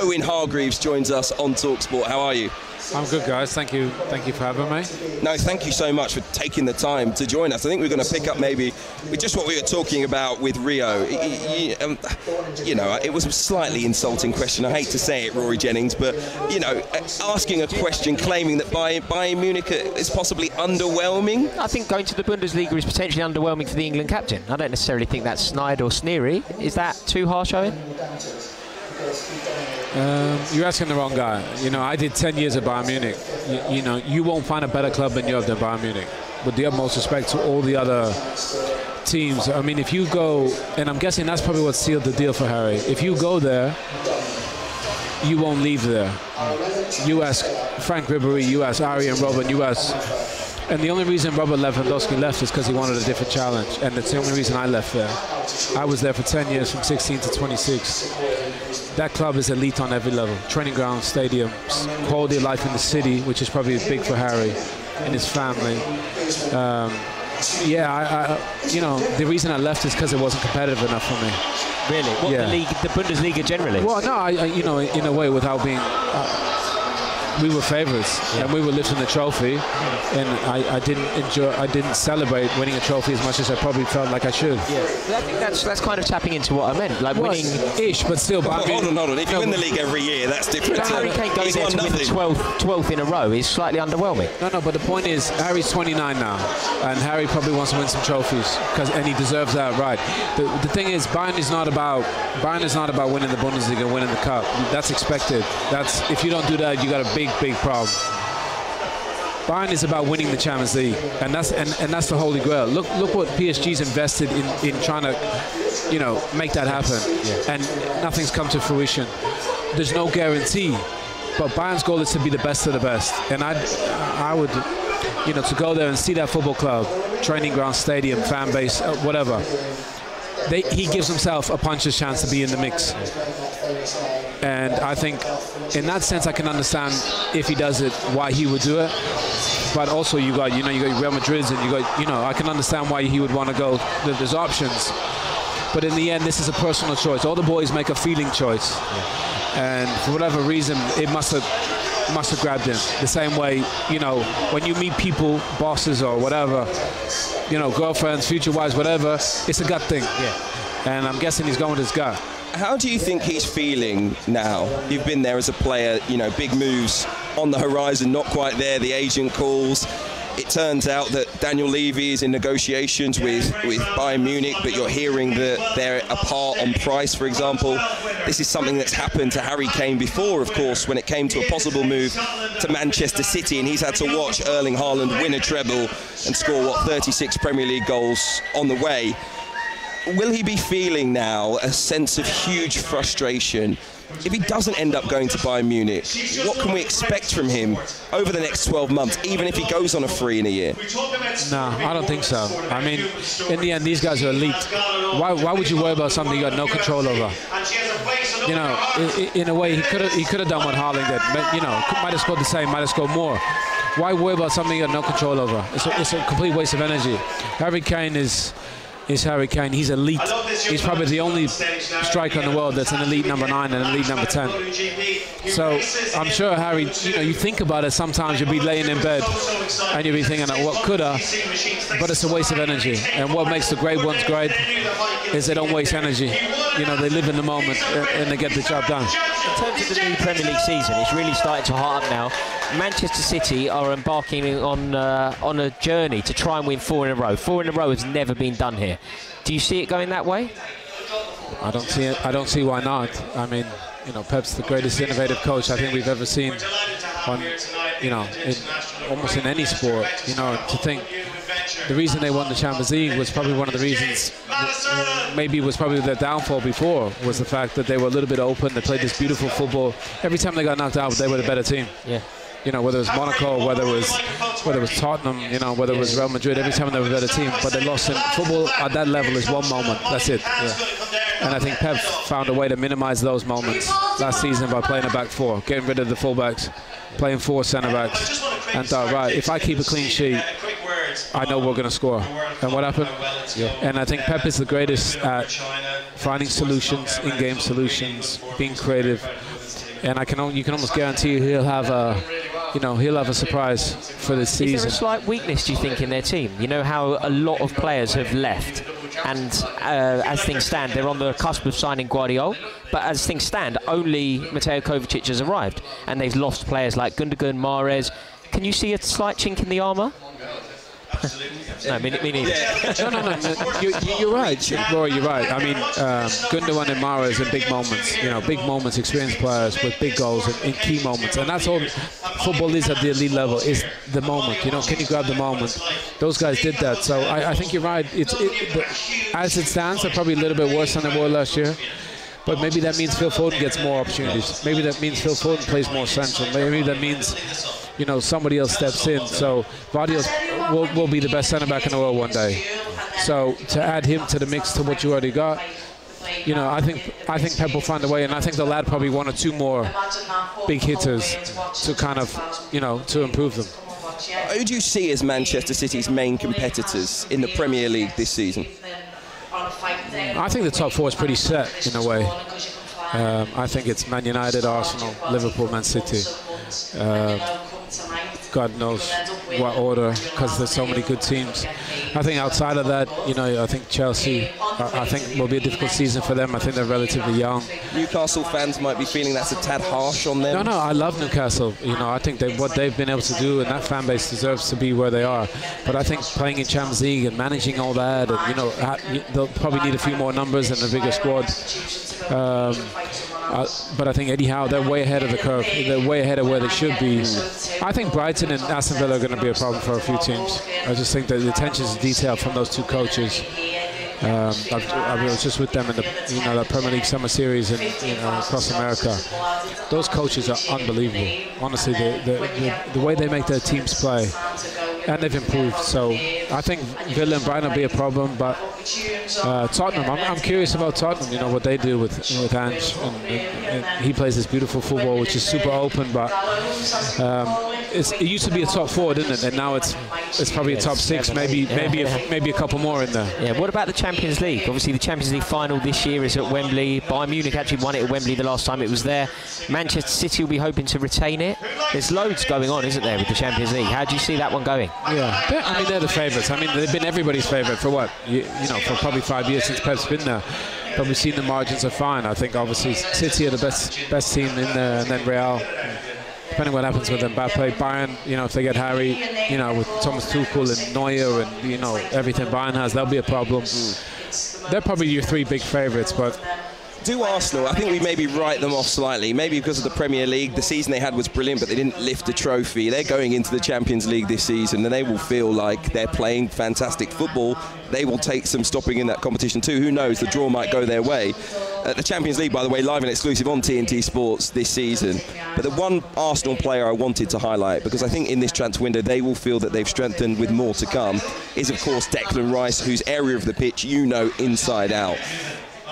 Owen Hargreaves joins us on Talksport. How are you? I'm good, guys. Thank you. Thank you for having me. No, thank you so much for taking the time to join us. I think we're going to pick up maybe with just what we were talking about with Rio. You, um, you know, it was a slightly insulting question. I hate to say it, Rory Jennings, but you know, asking a question claiming that Bayern Munich is possibly underwhelming. I think going to the Bundesliga is potentially underwhelming for the England captain. I don't necessarily think that's snide or sneery. Is that too harsh, Owen? Um, you're asking the wrong guy. You know, I did 10 years at Bayern Munich. You, you, know, you won't find a better club in Europe than Bayern Munich. With the utmost respect to all the other teams. I mean, if you go, and I'm guessing that's probably what sealed the deal for Harry. If you go there, you won't leave there. You ask Frank Ribery, you ask Arjen Robben, you ask and the only reason Robert Lewandowski left is because he wanted a different challenge. And that's the only reason I left there. I was there for 10 years, from 16 to 26. That club is elite on every level. Training ground, stadiums, quality of life in the city, which is probably big for Harry and his family. Um, yeah, I, I, you know, the reason I left is because it wasn't competitive enough for me. Really? What, yeah. the league, the Bundesliga generally? Well, no, I, you know, in a way, without being. Uh, we were favourites yeah. and we were lifting the trophy and I, I, didn't enjoy I didn't celebrate winning a trophy as much as I probably felt like I should. Yeah. I think that's that's kind of tapping into what I meant like well, winning ish but still but hold on hold on. If you win the league every year that's different. Harry Kane going there to nothing. win the 12th, 12th in a row. Is slightly underwhelming. No no but the point is Harry's 29 now and Harry probably wants to win some trophies because and he deserves that right. The, the thing is Bayern is not about Bayern is not about winning the Bundesliga and winning the cup. That's expected. That's if you don't do that you got a big big, big problem. Bayern is about winning the Champions League, and that's and, and that's the holy grail. Look look what PSG's invested in in trying to, you know, make that happen, yeah. and nothing's come to fruition. There's no guarantee, but Bayern's goal is to be the best of the best, and I I would, you know, to go there and see that football club, training ground, stadium, fan base, uh, whatever. They, he gives himself a puncher's chance to be in the mix. And I think in that sense, I can understand if he does it, why he would do it. But also, you got you know you got Real Madrid's and you got you know I can understand why he would want to go. There's options, but in the end, this is a personal choice. All the boys make a feeling choice, yeah. and for whatever reason, it must have must have grabbed him. The same way, you know, when you meet people, bosses or whatever, you know, girlfriends, future wives, whatever, it's a gut thing. Yeah. And I'm guessing he's going with his gut. How do you think he's feeling now? You've been there as a player, you know, big moves on the horizon, not quite there. The agent calls. It turns out that Daniel Levy is in negotiations with, with Bayern Munich, but you're hearing that they're apart on price, for example. This is something that's happened to Harry Kane before, of course, when it came to a possible move to Manchester City, and he's had to watch Erling Haaland win a treble and score, what, 36 Premier League goals on the way will he be feeling now a sense of huge frustration if he doesn't end up going to Bayern Munich? What can we expect from him over the next 12 months, even if he goes on a free in a year? No, I don't think so. I mean, in the end, these guys are elite. Why, why would you worry about something you got no control over? You know, in, a way, he could have he could have done what Haaland did, but you know, might have scored the same, might have scored more. Why worry about something you got no control over? It's a, it's a complete waste of energy. Harry Kane is is Harry Kane. He's elite. He's probably the only striker in the world that's an elite number nine and an elite number ten. So I'm sure Harry, you know, you think about it. Sometimes you'll be laying in bed and you'll be thinking, oh, "What could I?" But it's a waste of energy. And what makes the great ones great is they don't waste energy. You know, they live in the moment and they get the job done. In terms of the new Premier League season, it's really starting to heart up now. Manchester City are embarking on uh, on a journey to try and win four in a row. Four in a row has never been done here. Do you see it going that way? I don't see it. I don't see why not. I mean, you know, Pep's the greatest innovative coach I think we've ever seen on, you know, in, almost in any sport. You know, to think the reason they won the Champions League was probably one of the reasons, maybe it was probably their downfall before, was the fact that they were a little bit open. They played this beautiful football. Every time they got knocked out, they were the better team. Yeah you know, whether it was Monaco, whether it was whether it was Tottenham, you know, whether it was Real Madrid, every time they were a better team. But they lost in football at that level is one moment. That's it. Yeah. And I think Pep found a way to minimize those moments last season by playing a back four, getting rid of the fullbacks, playing four centre backs, and thought, right, if I keep a clean sheet, I know we're going to score. And what happened? Yeah. And I think Pep is the greatest at finding solutions, in-game solutions, being creative, and I can you can almost guarantee he'll have a you know he'll have a surprise for this season. Is there a slight weakness, do you think, in their team? You know how a lot of players have left, and uh, as things stand, they're on the cusp of signing Gvardiol. But as things stand, only Mateo Kovacic has arrived, and they've lost players like Gundogan, Mahrez. Can you see a slight chink in the armour? No, me, me neither. no, no, no. no. You, you're right, Roy. You're right. I mean, um, Gundogan and Mahrez in big moments. You know, big moments, experienced players with big goals in, in key moments, and that's all football is at the elite level. Is the moment. You know, can you grab the moment? Those guys did that. So I, I think you're right. It's it, the, as it stands, they're probably a little bit worse than they were last year. But maybe that means Phil Foden gets more opportunities. Maybe that means Phil Foden plays more central. Maybe that means you know, somebody else steps in. So Gvardiol will, will be the best centre back in the world one day. So to add him to the mix to what you already got, you know, I think I think Pep will find a way, and I think they'll add probably one or two more big hitters to kind of, you know, to improve them. Who do you see as Manchester City's main competitors in the Premier League this season? I think the top four is pretty set in a way. Um, I think it's Man United, Arsenal, Liverpool, Man City. Um, God knows what order because there's so many good teams. I think outside of that, you know, I think Chelsea, I, I think will be a difficult season for them. I think they're relatively young. Newcastle fans might be feeling that's a tad harsh on them. No, no, I love Newcastle. You know, I think they, what they've been able to do, and that fan base deserves to be where they are. But I think playing in Champions League and managing all that, and you know, they'll probably need a few more numbers and a bigger squad. Um, uh, but I think Eddie Howe, they're way ahead of the curve. They're way ahead of where they should be. I think Brighton and Aston Villa are going to be a problem for a few teams. I just think that the attention to detail from those two coaches. Um, I, was just with them in the you know the Premier League Summer Series and you know, across America. Those coaches are unbelievable. Honestly, the, the, the, the way they make their teams play and they've improved. So I think Villa and Brighton will be a problem, but uh, Tottenham, I'm, I'm, curious about Tottenham. You know what they do with with Ange, and, and, and he plays this beautiful football, which is super open, but um, it used to be a top four, didn't it? And now it's it's probably a top six, maybe maybe a, maybe a couple more in there. Yeah. What about the Champions League? Obviously, the Champions League final this year is at Wembley. Bayern Munich actually won it at Wembley the last time it was there. Manchester City will be hoping to retain it. There's loads going on, isn't there, with the Champions League? How do you see that one going? Yeah, I mean they're the favourites. I mean they've been everybody's favourite for what you, you know for probably five years since Pep's been there but we've seen the margins are fine. I think obviously City are the best best team in there, and then Real depending on what happens with Mbappe, Bayern, you know, if they get Harry, you know, with Thomas Tuchel and Neuer and, you know, everything Bayern has, that'll be a problem. Mm. They're probably your three big favourites, but do Arsenal, I think we maybe write them off slightly. Maybe because of the Premier League, the season they had was brilliant, but they didn't lift a trophy. They're going into the Champions League this season, and they will feel like they're playing fantastic football. They will take some stopping in that competition too. Who knows? The draw might go their way. Uh, the Champions League, by the way, live and exclusive on TNT Sports this season. But the one Arsenal player I wanted to highlight, because I think in this transfer window they will feel that they've strengthened with more to come, is of course Declan Rice, whose area of the pitch you know inside out.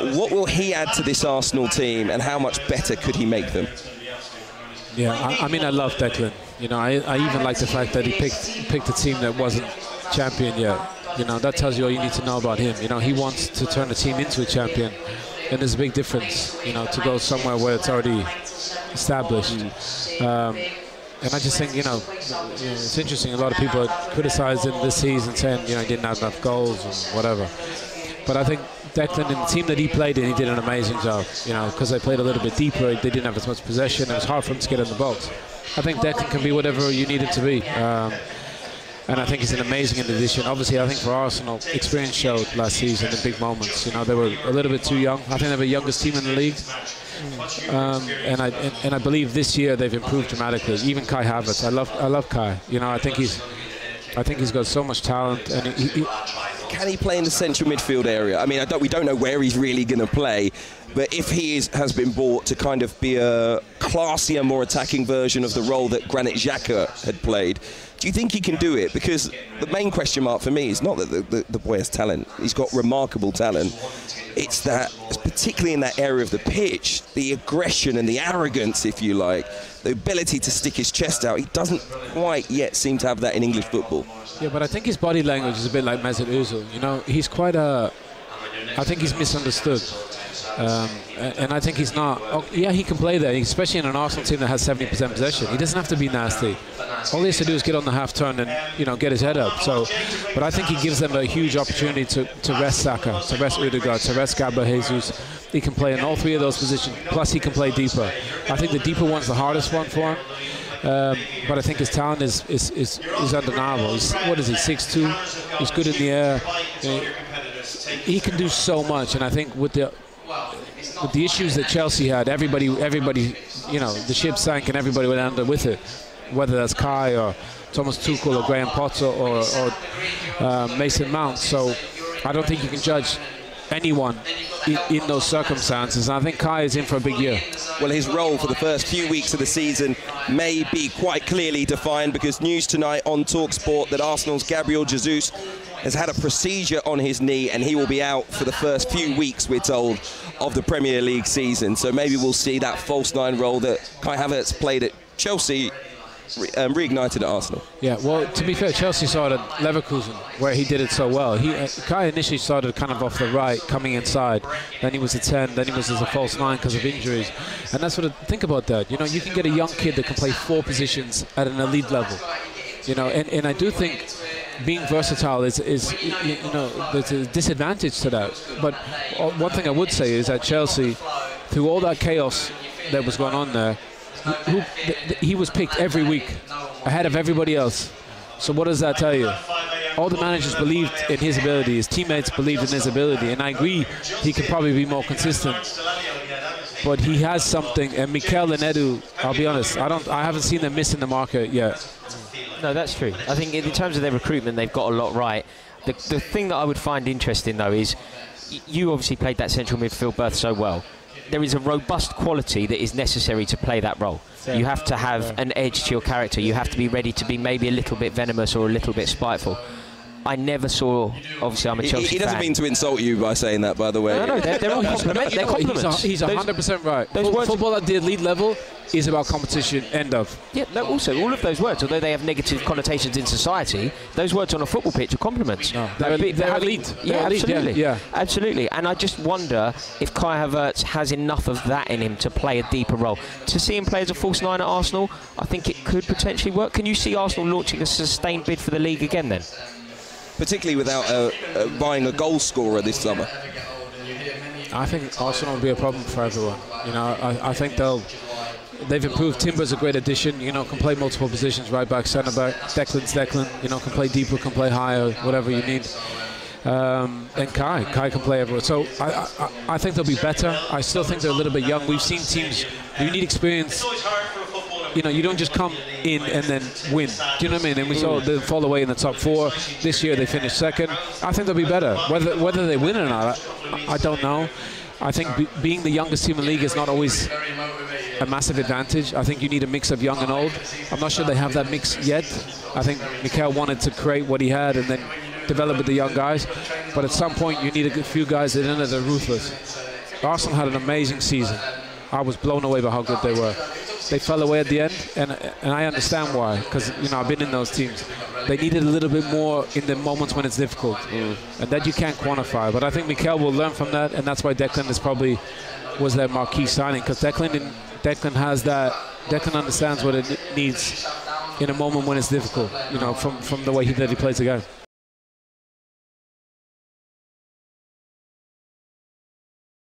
What will he add to this Arsenal team, and how much better could he make them? Yeah, I, I mean, I love Declan. You know, I, I even like the fact that he picked picked a team that wasn't champion yet. You know, that tells you all you need to know about him. You know, he wants to turn the team into a champion, and there's a big difference. You know, to go somewhere where it's already established. Um, and I just think, you know, you know, it's interesting. A lot of people criticized him this season, saying, you know, he didn't have enough goals and whatever. But I think Declan and the team that he played in, he did an amazing job. You know, because they played a little bit deeper, they didn't have as much possession. It was hard for him to get in the box. I think Declan can be whatever you need him to be. Um, and I think he's an amazing addition. Obviously, I think for Arsenal, experience showed last season in big moments. You know, they were a little bit too young. I think they're the youngest team in the league. Um, and I and, and, I believe this year they've improved dramatically. Even Kai Havertz, I love I love Kai. You know, I think he's I think he's got so much talent, and he, he, can he play in the central midfield area? I mean, I don't, we don't know where he's really going to play, but if he is, has been bought to kind of be a classier, more attacking version of the role that Granit Xhaka had played, do you think he can do it? Because the main question mark for me is not that the, the, the boy has talent; he's got remarkable talent. It's that, particularly in that area of the pitch, the aggression and the arrogance, if you like, the ability to stick his chest out. He doesn't quite yet seem to have that in English football. Yeah, but I think his body language is a bit like Mesut Ozil. You know, he's quite a I think he's misunderstood. Um, and I think he's not. Oh, yeah, he can play there, especially in an Arsenal team that has 70% possession. He doesn't have to be nasty. All he has to do is get on the half turn and you know get his head up. So, but I think he gives them a huge opportunity to, to rest Saka, to rest Odegaard, to rest Gabriel Jesus. He can play in all three of those positions. Plus, he can play deeper. I think the deeper one's the hardest one for him. Um, but I think his talent is is, is, is undeniable. He's, what is he? Six two. He's good in the air. He can do so much, and I think with the with the issues that Chelsea had, everybody, everybody, you know, the ship sank and everybody went under with it. Whether that's Kai or Thomas Tuchel or Graham Potter or, or uh, Mason Mount. So I don't think you can judge anyone in, in, those circumstances. And I think Kai is in for a big year. Well, his role for the first few weeks of the season may be quite clearly defined because news tonight on Talksport that Arsenal's Gabriel Jesus has had a procedure on his knee and he will be out for the first few weeks, we're told, of the Premier League season. So maybe we'll see that false nine role that Kai Havertz played at Chelsea um, reignited at Arsenal. Yeah, well, to be fair, Chelsea started Leverkusen where he did it so well. He uh, Kai initially started kind of off the right, coming inside. Then he was a 10. Then he was as a false nine because of injuries. And that's what I think about that. You know, you can get a young kid that can play four positions at an elite level. You know, and, and I do think being versatile is, is you know there's a disadvantage to that. But uh, one thing I would say is that Chelsea, through all that chaos that was going on there, who, he was picked every week ahead of everybody else. So what does that tell you? All the managers believed in his ability. His teammates believed in his ability, and I agree he could probably be more consistent. But he has something, and Mikel and Edu. I'll be honest, I don't, I haven't seen them miss in the market yet. No, that's true. I think in terms of their recruitment, they've got a lot right. The, the thing that I would find interesting, though, is you obviously played that central midfield berth so well. There is a robust quality that is necessary to play that role. You have to have an edge to your character. You have to be ready to be maybe a little bit venomous or a little bit spiteful. I never saw. Obviously, I'm a Chelsea He, he doesn't fan. mean to insult you by saying that, by the way. No, no, they're, they're all compliment, they're compliments. He's, a, he's 100% right. Those words, football at the elite level is about competition. End of. Yeah. No, also, all of those words, although they have negative connotations in society, those words on a football pitch are compliments. No, they're, they're, they're having, elite. Yeah, they're elite, absolutely. Yeah, yeah, absolutely. And I just wonder if Kai Havertz has enough of that in him to play a deeper role. To see him play as a false nine at Arsenal, I think it could potentially work. Can you see Arsenal launching a sustained bid for the league again then? Particularly without uh, uh, buying a goal scorer this summer? I think Arsenal will be a problem for everyone. You know, I, I think they'll they've improved. Timber's a great addition. You know, can play multiple positions, right back, centre back. Declan's Declan. You know, can play deeper, can play higher, whatever you need. Um, and Kai, Kai can play everywhere. So I, I, I think they'll be better. I still think they're a little bit young. We've seen teams. You need experience you know, you don't just come in and then win. Do you know what I mean? And we saw them fall away in the top four. This year they finished second. I think they'll be better. Whether whether they win or not, I, I don't know. I think be, being the youngest team in the league is not always a massive advantage. I think you need a mix of young and old. I'm not sure they have that mix yet. I think Mikel wanted to create what he had and then develop with the young guys. But at some point, you need a few guys that are ruthless. Arsenal had an amazing season. I was blown away by how good they were they fell away at the end, and and I understand why, because you know I've been in those teams. They needed a little bit more in the moments when it's difficult, mm. and that you can't quantify. But I think Mikel will learn from that, and that's why Declan is probably was their marquee signing, because Declan Declan has that. Declan understands what it needs in a moment when it's difficult. You know, from from the way he, that he plays the game.